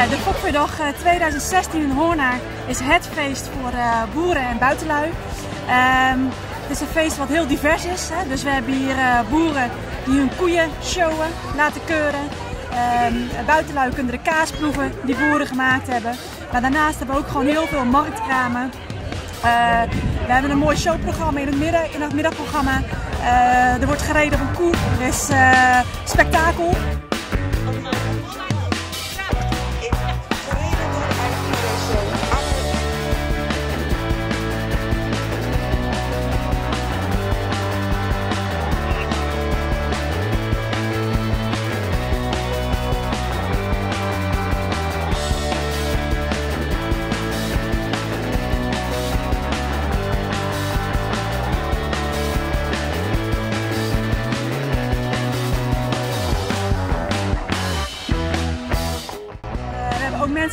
Boerendag 2016 in Hoornaar is het feest voor uh, boeren en buitenlui. Um, het is een feest wat heel divers is. Dus we hebben hier uh, boeren die hun koeien showen, laten keuren. Um, buitenlui kunnen de kaas proeven die boeren gemaakt hebben. Maar daarnaast hebben we ook gewoon heel veel marktkramen. We hebben een mooi showprogramma in het, midden, in het middagprogramma. er wordt gereden op een koe. Er is spektakel.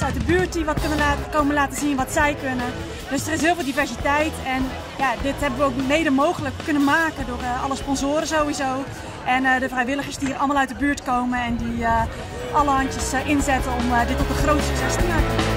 Uit de buurt die wat kunnen laten, komen laten zien wat zij kunnen. Dus er is heel veel diversiteit en ja, dit hebben we ook mede mogelijk kunnen maken door uh, alle sponsoren sowieso. En uh, de vrijwilligers die hier allemaal uit de buurt komen en die uh, alle handjes inzetten om dit tot een groot succes te maken.